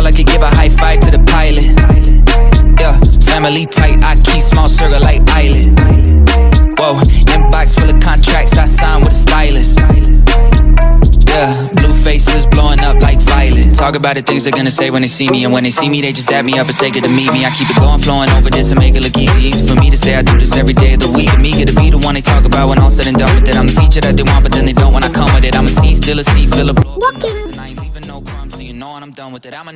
all, I could give a high five to the pilot. Yeah, family tight, I keep small circle like island. Whoa, inbox full of contracts, I signed with a stylist. Yeah, blue faces blowing up like violet. Talk about the things they're gonna say when they see me. And when they see me, they just dab me up and say good to meet me. I keep it going, flowing over this and make it look easy. Easy for me to say I do this every day of the week. And me to be the one they talk about when all said and done with it. I'm the feature that they want, but then they don't when I come with it. I'm a C, still a C, fill a blow. Up and I ain't leaving no crumbs, so you know when I'm done with it. I'm a